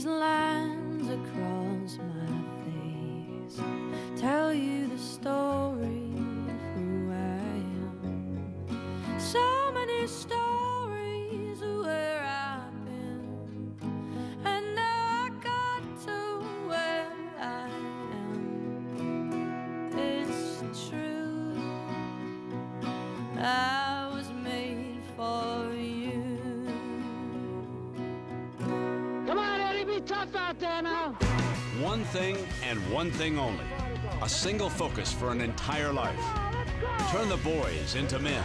these lines across my face tell you the story of who I am. So many stories of where I've been, and now I got to where I am. It's true. I tough out there now. One thing and one thing only. A single focus for an entire life. Turn the boys into men.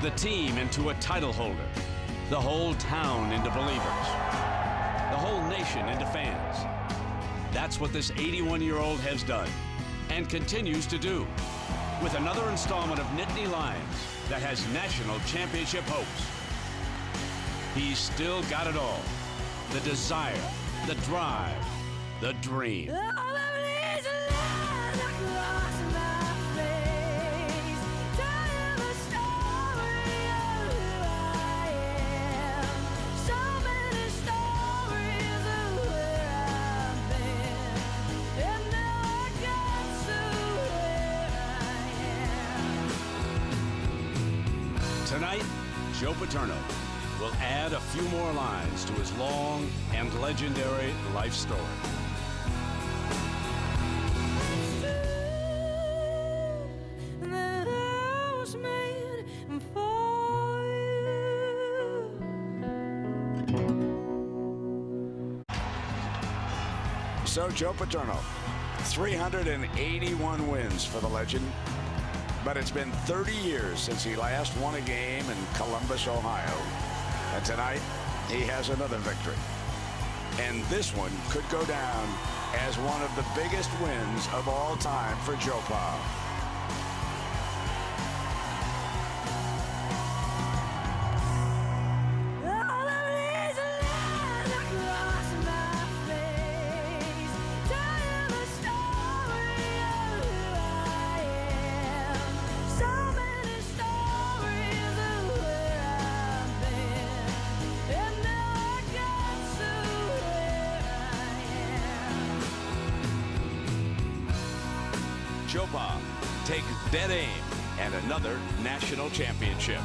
The team into a title holder. The whole town into believers. The whole nation into fans. That's what this 81 year old has done and continues to do with another installment of Nittany Lions that has national championship hopes. He's still got it all the desire, the drive, the dream. All of these lines across my face tell the story of who I am. So many stories of where I've been, and now I got to where I am. Tonight, Joe Paterno will add a few more lines to his long and legendary life story. So Joe Paterno, 381 wins for the legend. But it's been 30 years since he last won a game in Columbus, Ohio. And tonight, he has another victory. And this one could go down as one of the biggest wins of all time for Joe Pa. Pa takes dead aim at another national championship.